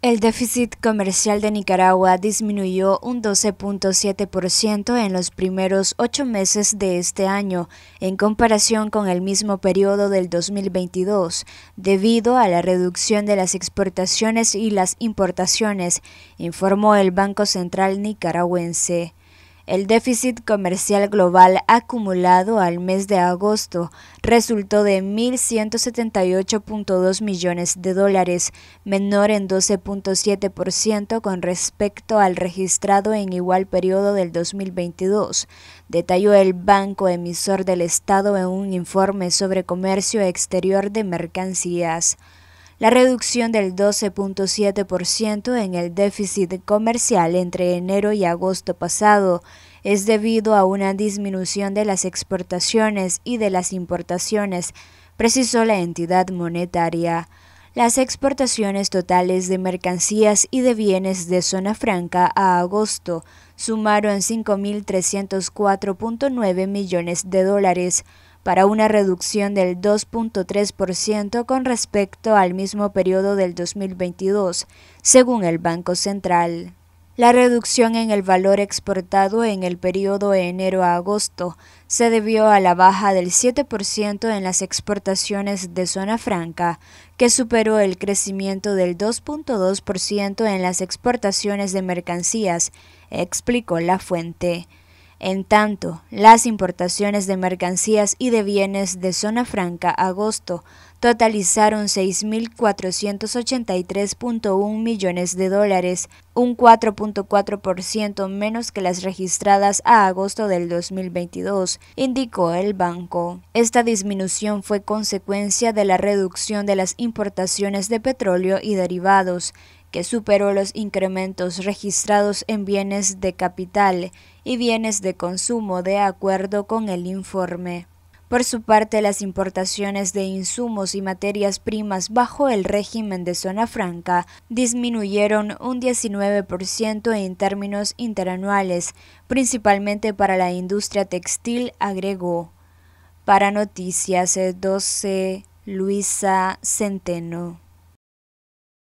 El déficit comercial de Nicaragua disminuyó un 12.7% en los primeros ocho meses de este año, en comparación con el mismo periodo del 2022, debido a la reducción de las exportaciones y las importaciones, informó el Banco Central nicaragüense. El déficit comercial global acumulado al mes de agosto resultó de 1.178.2 millones de dólares, menor en 12.7% con respecto al registrado en igual periodo del 2022, detalló el banco emisor del Estado en un informe sobre comercio exterior de mercancías. La reducción del 12.7% en el déficit comercial entre enero y agosto pasado es debido a una disminución de las exportaciones y de las importaciones, precisó la entidad monetaria. Las exportaciones totales de mercancías y de bienes de zona franca a agosto sumaron 5.304.9 millones de dólares, para una reducción del 2.3% con respecto al mismo periodo del 2022, según el Banco Central. La reducción en el valor exportado en el periodo de enero a agosto se debió a la baja del 7% en las exportaciones de zona franca, que superó el crecimiento del 2.2% en las exportaciones de mercancías, explicó la fuente. En tanto, las importaciones de mercancías y de bienes de zona franca agosto totalizaron 6.483.1 millones de dólares, un 4.4% menos que las registradas a agosto del 2022, indicó el banco. Esta disminución fue consecuencia de la reducción de las importaciones de petróleo y derivados, que superó los incrementos registrados en bienes de capital y bienes de consumo de acuerdo con el informe. Por su parte, las importaciones de insumos y materias primas bajo el régimen de zona franca disminuyeron un 19% en términos interanuales, principalmente para la industria textil, agregó. Para Noticias 12, Luisa Centeno.